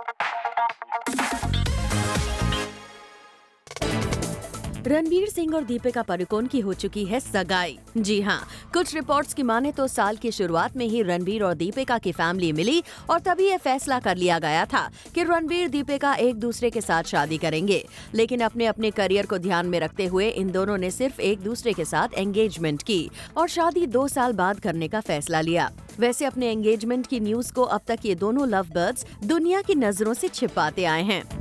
Thank you. Ranveer Singh और दीपिका पादुकोण की हो चुकी है सगाई। जी हाँ कुछ रिपोर्ट्स की माने तो साल की शुरुआत में ही रणवीर और दीपिका की फैमिली मिली और तभी ये फैसला कर लिया गया था कि रणवीर, दीपिका एक दूसरे के साथ शादी करेंगे। लेकिन अपने अपने करियर को ध्यान में रखते हुए इन दोनों ने सिर्फ़ एक दूसरे के साथ एंगेजमेंट की और शादी दो साल बाद करने का फैसला लिया। वैसे अपने एंगेजमेंट की न्यूज़ को अब तक ये दोनों लव बर्ड्स दुनिया की नज़रों से छिपाते आए हैं।